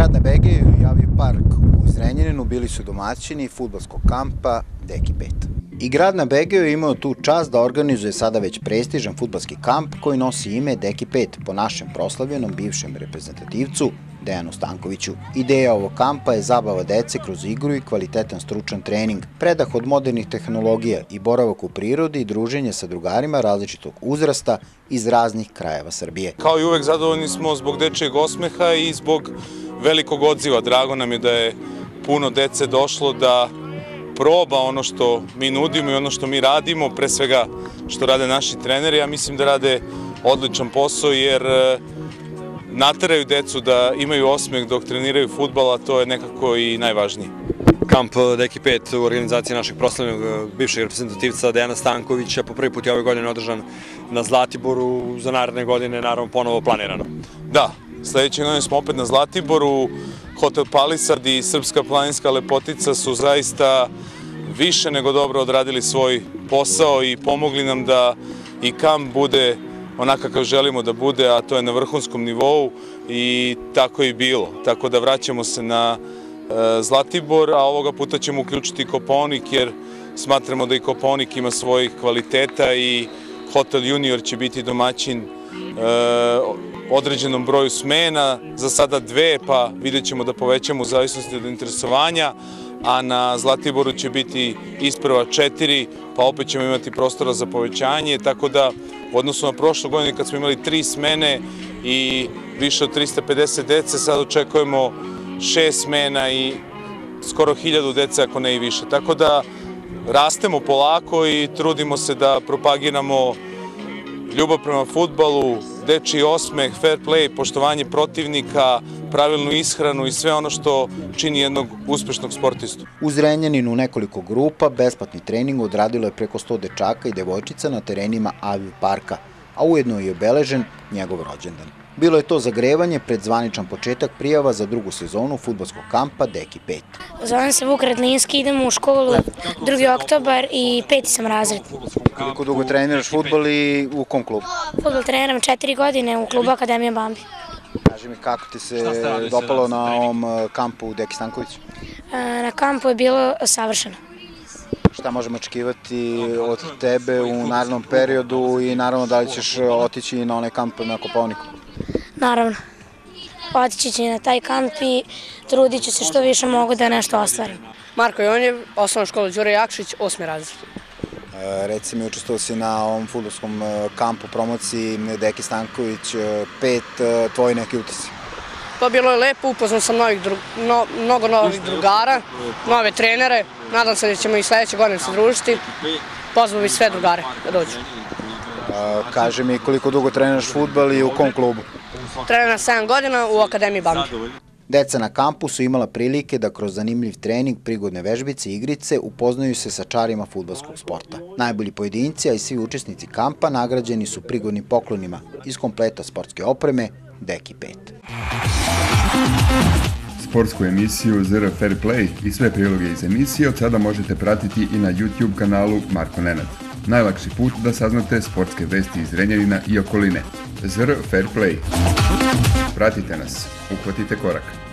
Grad na Begeju i Javi park u Zrenjaninu bili su domaćini futbolskog kampa Deki 5. I grad na Begeju je imao tu čast da organizuje sada već prestižan futbalski kamp koji nosi ime Deki 5 po našem proslavljenom bivšem reprezentativcu Dejanu Stankoviću. Ideja ovog kampa je zabava dece kroz igru i kvalitetan stručan trening, predah od modernih tehnologija i boravak u prirodi i druženje sa drugarima različitog uzrasta iz raznih krajeva Srbije. Kao i uvek zadovoljni smo zbog dečijeg osmeha i zbog velikog odziva. Drago nam je da je puno dece došlo da proba ono što mi nudimo i ono što mi radimo, pre svega što rade naši treneri. Ja mislim da rade odličan posao jer e, nateraju decu da imaju osmeh dok treniraju futbal, a to je nekako i najvažnije. Kamp Deki 5 u organizaciji našeg proslavljenog e, bivšeg reprezentativca Dejana Stankovića po prvi put je ove godine održan na Zlatiboru, za naredne godine naravno ponovo planirano. Da, sledeće godine smo opet na Zlatiboru, Hotel Palisad i Srpska planinska lepotica su zaista više nego dobro odradili svoj posao i pomogli nam da i kamp bude onaka kako želimo da bude, a to je na vrhunskom nivou i tako i bilo. Tako da vraćamo se na e, Zlatibor, a ovoga puta ćemo uključiti Koponik jer smatramo da i Koponik ima svojih kvaliteta i Hotel Junior će biti domaćin e, određenom broju smena, za sada dve, pa vidjet ćemo da povećamo u zavisnosti od interesovanja, a na Zlatiboru će biti isprva četiri, pa opet ćemo imati prostora za povećanje, tako da u odnosu na prošle godine kad smo imali tri smene i više od 350 dece, sad očekujemo šest smena i skoro hiljadu dece, ako ne i više. Tako da rastemo polako i trudimo se da propagiramo ljubav prema futbalu, dečiji osmeh, fair play, poštovanje protivnika, pravilnu ishranu i sve ono što čini jednog uspešnog sportistu. U Zrenjaninu nekoliko grupa besplatni trening odradilo je preko 100 dečaka i devojčica na terenima Aviju parka, a ujedno je obeležen njegov rođendan. Bilo je to zagrevanje pred zvaničan početak prijava za drugu sezonu futbolskog kampa Deki 5. Zovem se Vuk Radlinski, idem u školu 2. oktobar i peti sam razred. Koliko dugo treniraš futbol i u kom klubu? Futbol treniram četiri godine u klubu Akademija Bambi. Kaži mi kako ti se dopalo na ovom eh, kampu u Deki Stanković? E, Na kampu je bilo savršeno. Šta možemo očekivati od tebe u narednom periodu i naravno da li ćeš otići na onaj kamp na Koponiku? Naravno. Otići ću na taj kamp i trudit ću se što više mogu da nešto ostvarim. Marko Jonjev, osnovna škola Đure Jakšić, osmi razred. E, Reci mi, učestvovao si na ovom futbolskom e, kampu promociji Deki Stanković, pet, tvoji neki utisi. Pa bilo je lepo, upoznao sam novih dru, no, mnogo novih drugara, nove trenere. Nadam se da ćemo i sledeće godine se družiti. Pozvao bih sve drugare da dođu. E, Kaži mi koliko dugo treniraš futbol i u kom klubu? Trener 7 godina u Akademiji Bambi. Deca na kampu su imala prilike da kroz zanimljiv trening, prigodne vežbice i igrice upoznaju se sa čarima futbolskog sporta. Najbolji pojedinci, a i svi učesnici kampa nagrađeni su prigodnim poklonima iz kompleta sportske opreme Deki 5. Sportsku emisiju ZR Fair Play i sve priloge iz emisije od sada možete pratiti i na YouTube kanalu Marko Nenad. Najlakši put da saznate sportske vesti iz Renjanina i okoline. ZR Fair Play. Pratite nas, uhvatite korak.